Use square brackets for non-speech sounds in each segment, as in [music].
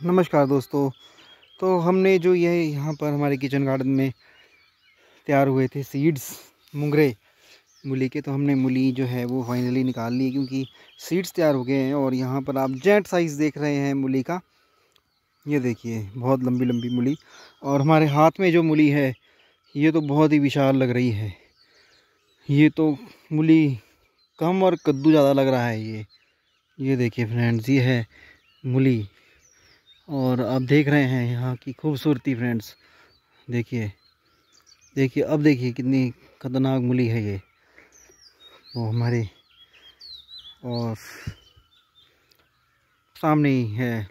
नमस्कार दोस्तों। तो हमने जो ये यहाँ पर हमारे किचन गार्डन में तैयार हुए थे सीड्स मुंगरे, मूली के तो हमने मूली जो है वो फाइनली निकाल ली क्योंकि सीड्स तैयार हो गए हैं और यहाँ पर आप जेंट साइज़ देख रहे हैं मूली का। ये देखिए, बहुत लंबी लंबी मूली और हमारे हाथ में जो मूली है, ये तो बहुत ही विशाल लग रही है। ये तो मूली कम और कद्दू ज़्यादा लग रहा है ये। ये देखिए फ्रेंड्स, ये है मूली। और आप देख रहे हैं यहाँ की खूबसूरती फ्रेंड्स। देखिए देखिए, अब देखिए कितनी खतरनाक मूली है ये। वो हमारे और सामने ही है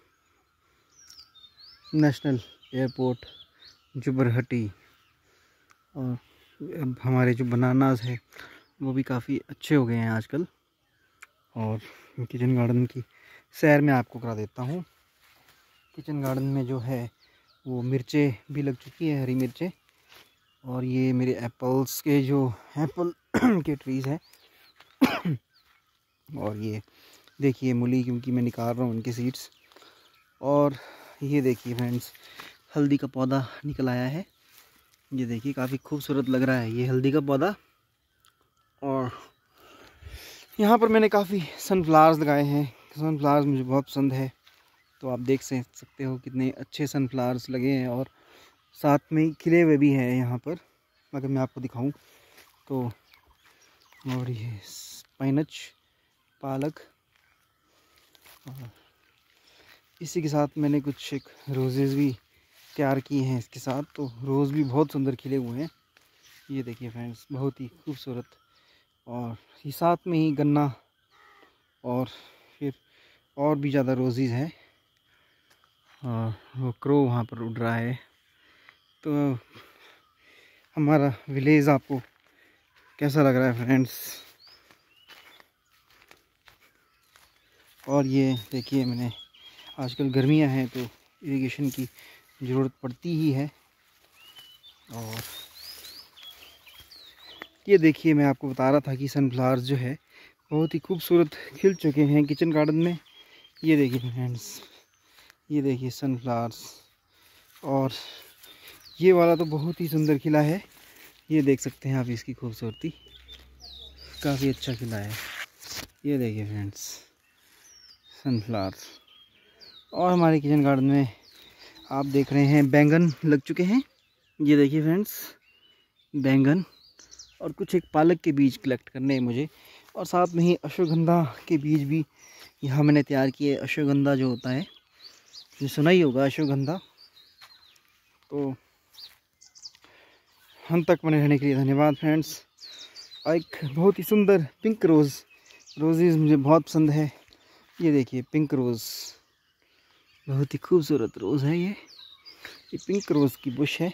नेशनल एयरपोर्ट जुबरहटी और अब हमारे जो बनानाज है, वो भी काफ़ी अच्छे हो गए हैं आजकल। और किचन गार्डन की सैर में आपको करा देता हूँ। किचन गार्डन में जो है, वो मिर्चें भी लग चुकी है, हरी मिर्चें। और ये मेरे एप्पल्स के जो एप्पल [coughs] के ट्रीज़ हैं। [coughs] और ये देखिए मूली, क्योंकि मैं निकाल रहा हूँ उनके सीड्स और ये देखिए फ्रेंड्स हल्दी का पौधा निकल आया है। ये देखिए, काफ़ी खूबसूरत लग रहा है ये हल्दी का पौधा। और यहाँ पर मैंने काफ़ी सनफ्लावर्स लगाए हैं। सनफ्लावर्स मुझे बहुत पसंद है। तो आप देख सकते हो कितने अच्छे सनफ्लावर्स लगे हैं और साथ में खिले हुए भी हैं यहाँ पर। अगर मैं आपको दिखाऊँ तो और ये स्पाइनच पालक और इसी के साथ मैंने कुछ एक रोज़ेज़ भी तैयार किए हैं इसके साथ। तो रोज़ भी बहुत सुंदर खिले हुए हैं। ये देखिए फ्रेंड्स बहुत ही खूबसूरत और ये साथ में ही गन्ना और फिर और भी ज़्यादा रोज़ीज़ हैं। और वो क्रो वहाँ पर उड़ रहा है। तो हमारा विलेज आपको कैसा लग रहा है फ्रेंड्स और ये देखिए मैंने, आजकल गर्मियाँ हैं तो इरिगेशन की ज़रूरत पड़ती ही है। और ये देखिए मैं आपको बता रहा था कि सनफ्लावर्स जो है बहुत ही खूबसूरत खिल चुके हैं किचन गार्डन में। ये देखिए फ्रेंड्स ये देखिए सनफ्लावर्स और ये वाला तो बहुत ही सुंदर खिला है। ये देख सकते हैं आप इसकी खूबसूरती। काफ़ी अच्छा खिला है। ये देखिए फ्रेंड्स सनफ्लावर्स और हमारे किचन गार्डन में आप देख रहे हैं बैंगन लग चुके हैं। ये देखिए फ्रेंड्स बैंगन। और कुछ एक पालक के बीज कलेक्ट करने हैं मुझे। और साथ में ही अश्वगंधा के बीज भी यहाँ मैंने तैयार किए अश्वगंधा जो होता है ये सुना ही होगा अश्वगंधा तो हम तक बने रहने के लिए धन्यवाद फ्रेंड्स एक बहुत ही सुंदर पिंक रोज़ रोज़ेज़ मुझे बहुत पसंद है। ये देखिए पिंक रोज़ बहुत ही खूबसूरत रोज़ है ये। ये पिंक रोज़ की बुश है।